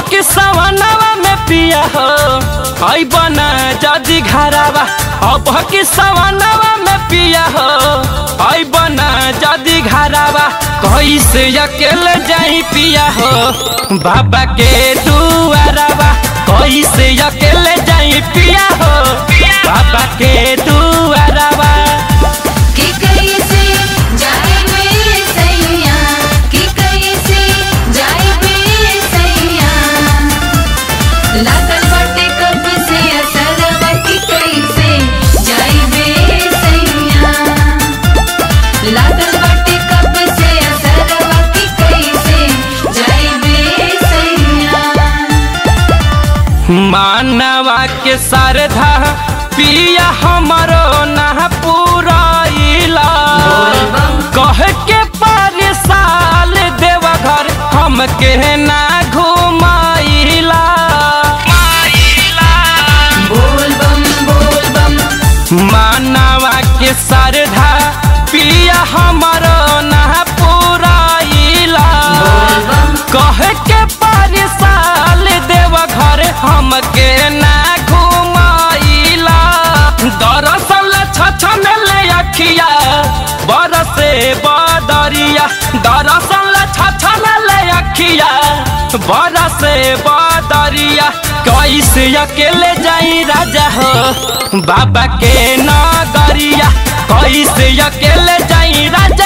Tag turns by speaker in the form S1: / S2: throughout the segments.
S1: के सवनवा में पिया हो। आई बना जदी घरावा। अब के सवनवा में पिया हो। आई बना जदी घरावा। से अकेले जाई पिया हो। बाबा के दुआरावा। के श्रद्धा पिया हमरो ना पूराइला। के पार साल देवा घर हमके ना घुमाइला। मानवा के श्रद्धा पिया हमरो ना पूराइला। कह के बरसे बदरिया दरअसल बड़ा बरसे बदरिया, कैसे अकेले जाई राजा हो? बाबा के नगरिया कैसे अकेले जाई राजा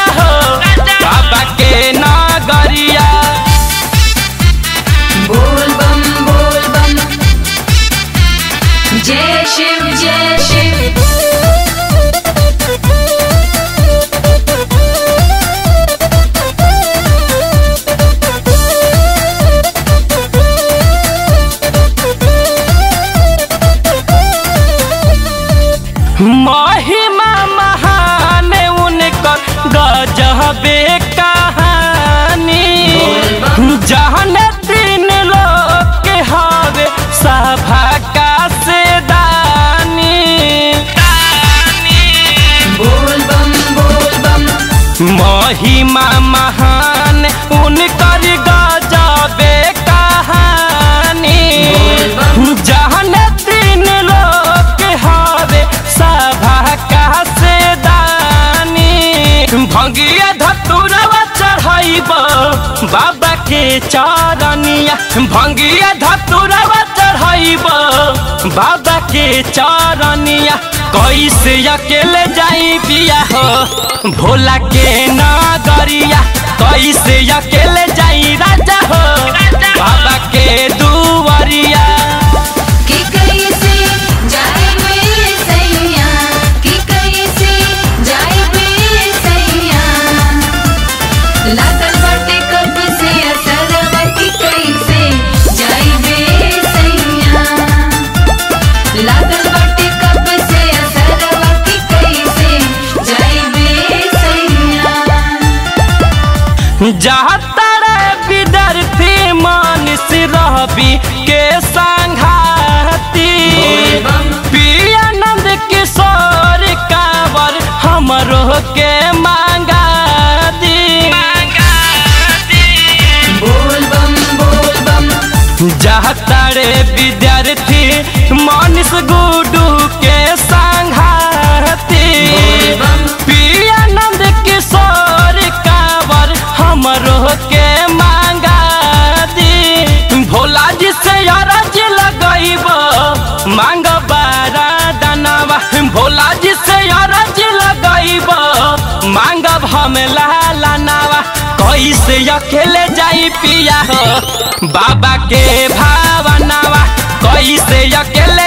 S1: महिमा महान उनकर गजबे कहानी जहन तीन लोग के हवे सभा का से दानी महिमा महान उनकर भंगिया धतुरवा चढ़ाइब बाबा के चरनिया। भंगिया धतुरवा चढ़ाइब बाबा के चरनिया। कैसे अकेले जाई हो भोला के नगरिया कैसे अकेले जाई राजा हो बाबा के दुआरिया
S2: के
S1: संघाती कैसे अकेले जाई पिया हो? बाबा के भावनावा कैसे अकेले